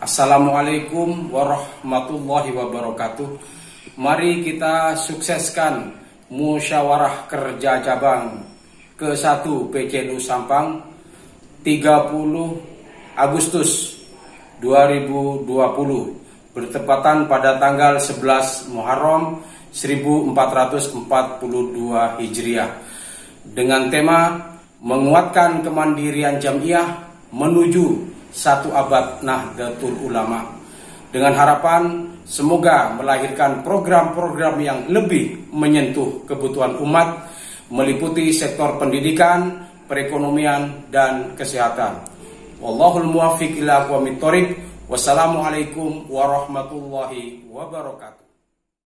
Assalamualaikum warahmatullahi wabarakatuh. Mari kita sukseskan musyawarah kerja cabang ke-1 PCNU Sampang 30 Agustus 2020 bertepatan pada tanggal 11 Muharram 1442 Hijriah dengan tema menguatkan kemandirian jamiah menuju satu abad Nahdlatul Ulama dengan harapan semoga melahirkan program-program yang lebih menyentuh kebutuhan umat meliputi sektor pendidikan, perekonomian dan kesehatan. Wallahul muwaffiq ila aqwamit Wassalamualaikum warahmatullahi wabarakatuh.